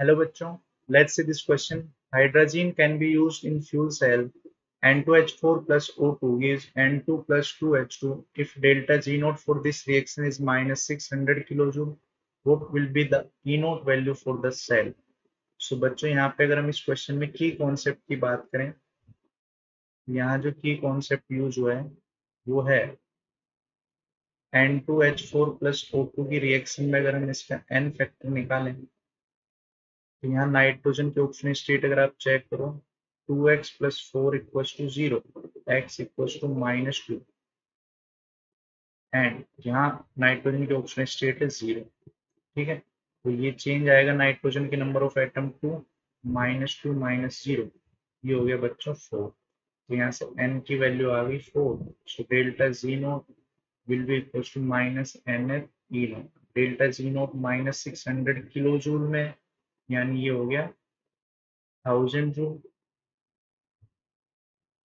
Hello बच्चों let's see this question hydrogen can be used in fuel cell N2H4 plus O2 is N2 plus 2H2 if delta G naught for this reaction is minus 600 kilojoule what will be the E naught value for the cell so so, बच्चों यहाँ पे अगर हम इस question में की concept की बात करें यहाँ जो की कॉन्सेप्ट यूज़ हुआ है वो है N2H4 प्लस O2 की रिएक्शन में अगर हम इसका N फैक्टर निकालें तो यहाँ नाइट्रोजन के ऑप्शन स्टेट अगर आप चेक करो two X plus four equal to zero X equal to minus two and यहाँ नाइट्रोजन के ऑप्शन स्टेट है ज़ीरो ठीक है? तो ये चेंज आएगा नाइट्रोजन के number of atom two minus two minus zero ये हो गया बच्चों फोर तो यहाँ से एन की वैल्यू आ गई four so delta G not equal to minus N F E not delta G not minus six hundred kilo joule में यानी ये हो गया थाउज़ेंड जूल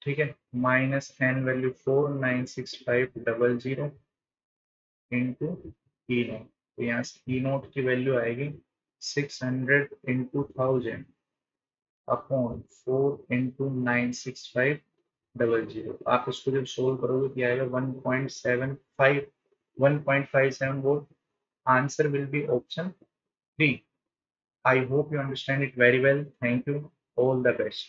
ठीक है? Minus N value four nine six five double zero into E not तो यहाँ से ई नोट की वैल्यू आएगी six hundred into thousand upon four into nine six five double zero आप इसको जब सोल्व करोगे तो आएगा one point seven five one point five seven volt answer will be option three I hope you understand it very well. Thank you. All the best.